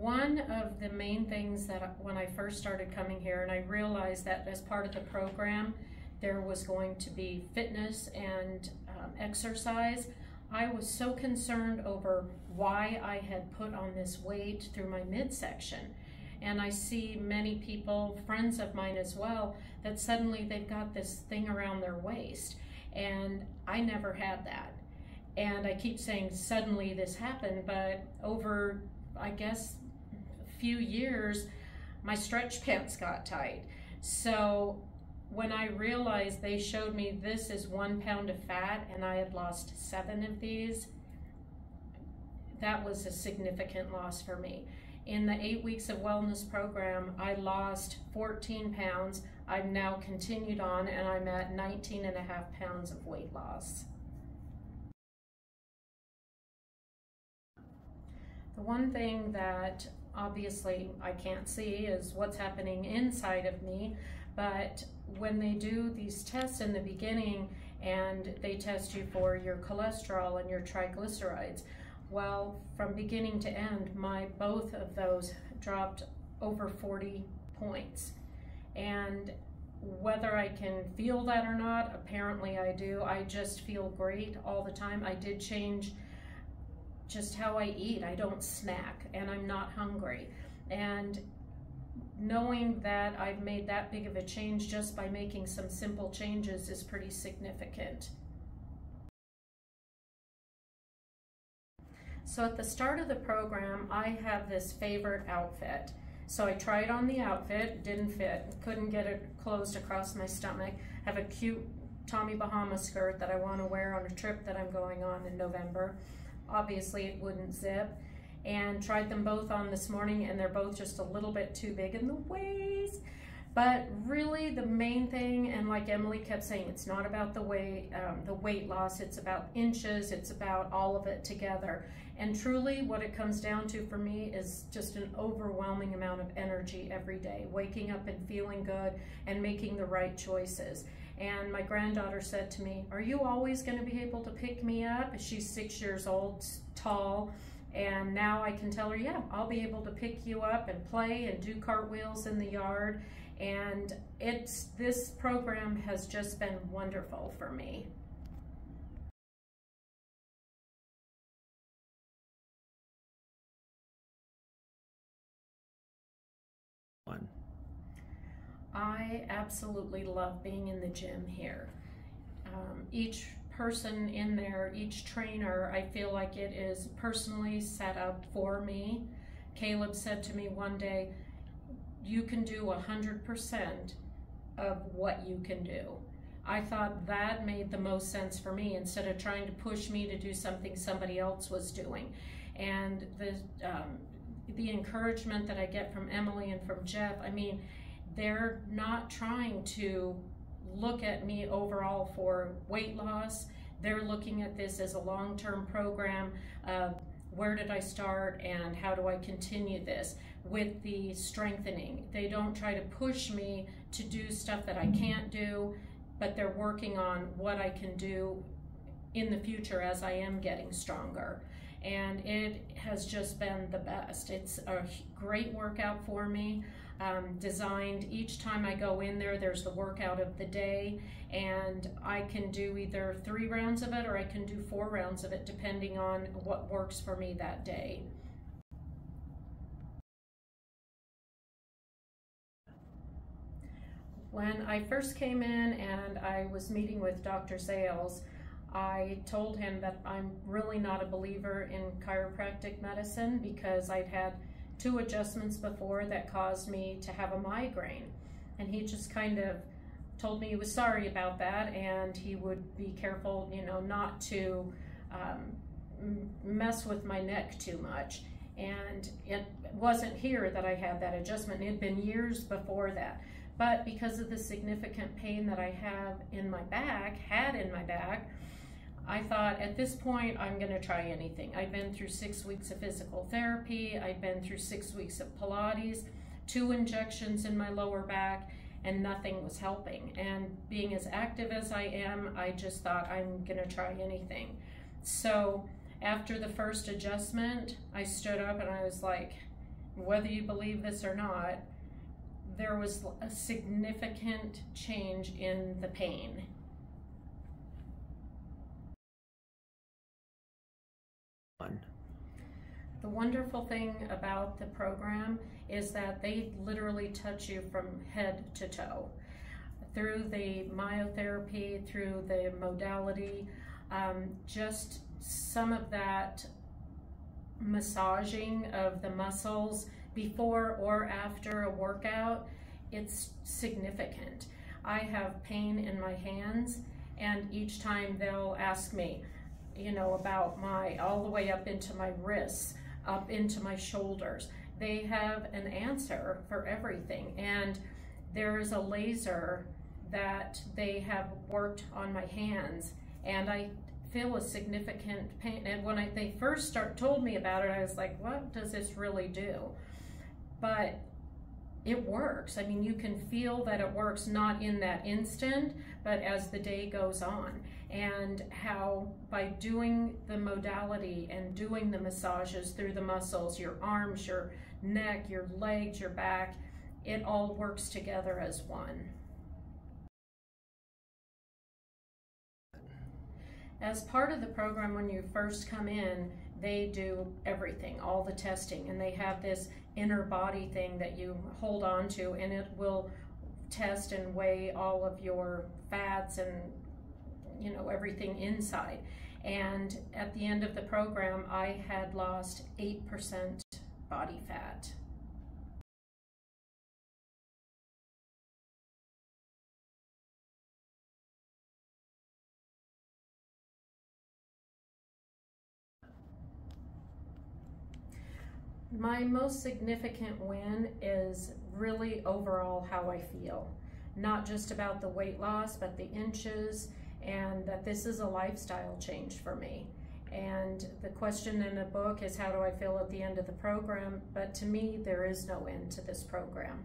One of the main things that when I first started coming here, and I realized that as part of the program, there was going to be fitness and um, exercise. I was so concerned over why I had put on this weight through my midsection. And I see many people, friends of mine as well, that suddenly they've got this thing around their waist. And I never had that. And I keep saying suddenly this happened, but over, I guess, few years, my stretch pants got tight. So when I realized they showed me this is one pound of fat and I had lost seven of these, that was a significant loss for me. In the eight weeks of wellness program, I lost 14 pounds. I've now continued on and I'm at 19 and a half pounds of weight loss. The one thing that obviously I can't see is what's happening inside of me, but when they do these tests in the beginning and they test you for your cholesterol and your triglycerides, well, from beginning to end, my both of those dropped over 40 points. And whether I can feel that or not, apparently I do. I just feel great all the time. I did change just how I eat. I don't snack and I'm not hungry. And knowing that I've made that big of a change just by making some simple changes is pretty significant. So at the start of the program, I have this favorite outfit. So I tried on the outfit, didn't fit, couldn't get it closed across my stomach. Have a cute Tommy Bahama skirt that I want to wear on a trip that I'm going on in November. Obviously it wouldn't zip and tried them both on this morning and they're both just a little bit too big in the waist. But really the main thing, and like Emily kept saying, it's not about the weight, um, the weight loss, it's about inches, it's about all of it together. And truly what it comes down to for me is just an overwhelming amount of energy every day, waking up and feeling good and making the right choices. And my granddaughter said to me, are you always gonna be able to pick me up? She's six years old, tall, and now I can tell her, yeah, I'll be able to pick you up and play and do cartwheels in the yard. And it's this program has just been wonderful for me. I absolutely love being in the gym here. Um, each person in there, each trainer, I feel like it is personally set up for me. Caleb said to me one day, you can do 100% of what you can do. I thought that made the most sense for me instead of trying to push me to do something somebody else was doing. And the, um, the encouragement that I get from Emily and from Jeff, I mean, they're not trying to look at me overall for weight loss. They're looking at this as a long-term program of where did I start and how do I continue this with the strengthening. They don't try to push me to do stuff that I can't do, but they're working on what I can do in the future as I am getting stronger. And it has just been the best. It's a great workout for me um, designed. Each time I go in there, there's the workout of the day, and I can do either three rounds of it or I can do four rounds of it, depending on what works for me that day. When I first came in and I was meeting with Dr. Zales, I told him that I'm really not a believer in chiropractic medicine because I'd had two adjustments before that caused me to have a migraine. And he just kind of told me he was sorry about that and he would be careful, you know, not to um, mess with my neck too much. And it wasn't here that I had that adjustment. It had been years before that. But because of the significant pain that I have in my back, had in my back, I thought at this point I'm going to try anything. I'd been through six weeks of physical therapy, I'd been through six weeks of Pilates, two injections in my lower back, and nothing was helping. And being as active as I am, I just thought I'm going to try anything. So after the first adjustment, I stood up and I was like, whether you believe this or not, there was a significant change in the pain. The wonderful thing about the program is that they literally touch you from head to toe. Through the myotherapy, through the modality, um, just some of that massaging of the muscles before or after a workout, it's significant. I have pain in my hands and each time they'll ask me, you know, about my, all the way up into my wrists, up into my shoulders. They have an answer for everything. And there is a laser that they have worked on my hands and I feel a significant pain. And when I, they first start told me about it, I was like, what does this really do? But it works. I mean, you can feel that it works not in that instant, but as the day goes on. And how by doing the modality and doing the massages through the muscles, your arms, your neck, your legs, your back, it all works together as one. As part of the program, when you first come in, they do everything, all the testing, and they have this inner body thing that you hold on to, and it will test and weigh all of your fats and you know everything inside. And at the end of the program, I had lost 8% body fat. My most significant win is really overall how I feel. Not just about the weight loss, but the inches, and that this is a lifestyle change for me. And the question in the book is how do I feel at the end of the program? But to me, there is no end to this program.